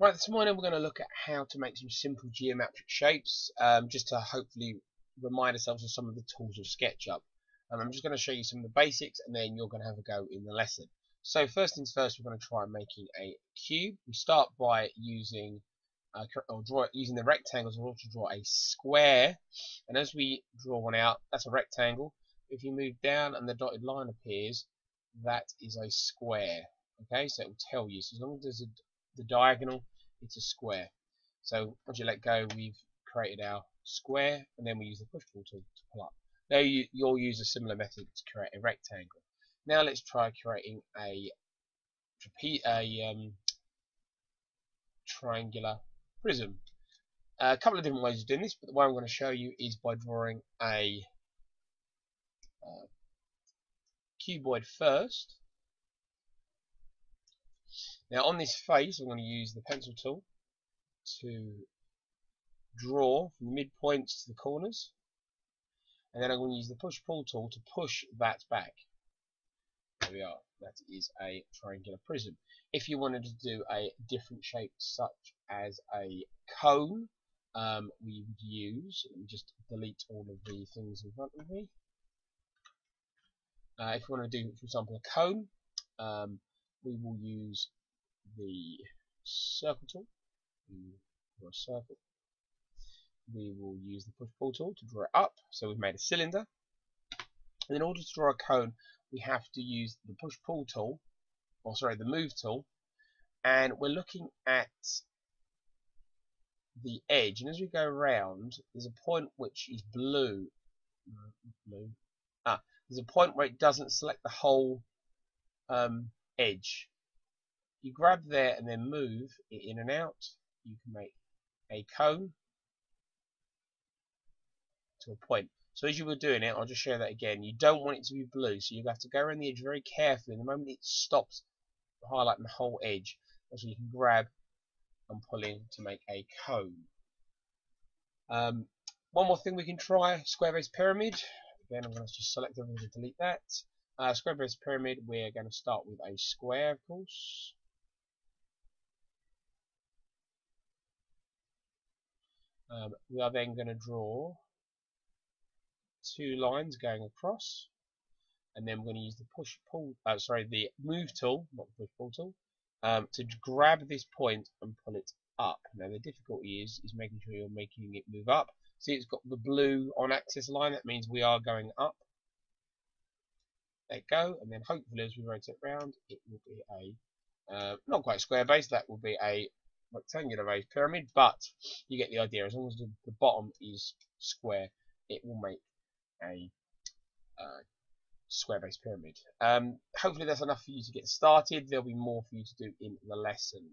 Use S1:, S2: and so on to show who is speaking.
S1: Right, this morning we're going to look at how to make some simple geometric shapes, um, just to hopefully remind ourselves of some of the tools of SketchUp. Um, I'm just going to show you some of the basics and then you're going to have a go in the lesson. So first things first, we're going to try making a cube. We start by using uh, or draw using the rectangles in order to draw a square. And as we draw one out, that's a rectangle. If you move down and the dotted line appears, that is a square. Okay, so it will tell you. So as long as there's a the diagonal, it's a square. So once you let go, we've created our square, and then we use the push tool to pull up. Now you, you'll use a similar method to create a rectangle. Now let's try creating a a um, triangular prism. Uh, a couple of different ways of doing this, but the way I'm going to show you is by drawing a uh, cuboid first, now on this face I'm going to use the pencil tool to draw from the midpoints to the corners and then I'm going to use the push pull tool to push that back. There we are. That is a triangular prism. If you wanted to do a different shape such as a cone, um, we would use, let me just delete all of the things in front of me. Uh, if you want to do, for example, a cone, um, we will use the circle tool draw a circle. We will use the push pull tool to draw it up. So we've made a cylinder. And in order to draw a cone, we have to use the push pull tool, or sorry, the move tool, and we're looking at the edge. And as we go around, there's a point which is blue. blue. Ah, there's a point where it doesn't select the whole um, edge you grab there and then move it in and out. You can make a cone to a point. So as you were doing it I'll just show that again. You don't want it to be blue so you have to go around the edge very carefully. The moment it stops highlighting the whole edge. So you can grab and pull in to make a cone. Um, one more thing we can try square base pyramid. Again I'm going to just select everything to delete that. Uh, square base pyramid we're going to start with a square of course Um, we are then going to draw two lines going across and then we're going to use the push pull uh, sorry the move tool not the push pull tool um, to grab this point and pull it up. Now the difficulty is is making sure you're making it move up. See it's got the blue on axis line that means we are going up. Let go and then hopefully as we rotate around it will be a uh, not quite square base that will be a rectangular raised pyramid, but you get the idea. As long as the, the bottom is square, it will make a uh, square based pyramid. Um, hopefully that's enough for you to get started. There'll be more for you to do in the lesson.